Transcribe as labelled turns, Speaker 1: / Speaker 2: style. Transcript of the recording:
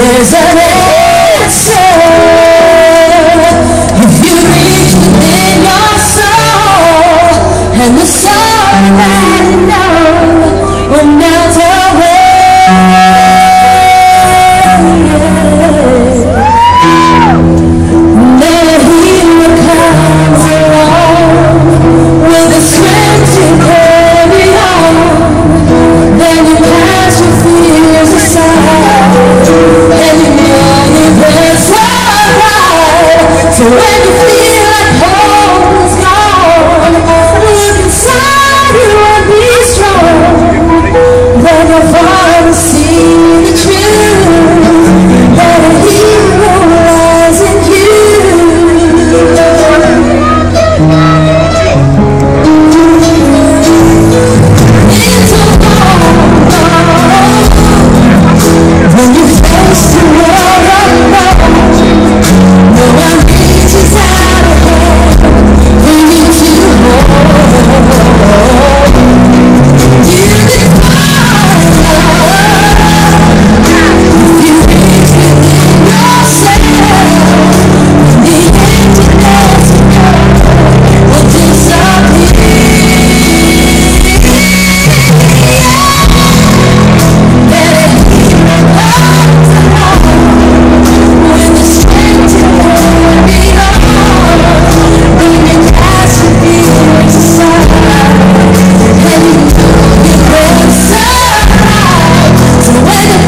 Speaker 1: is an answer if you reach within your soul and the sorrow. when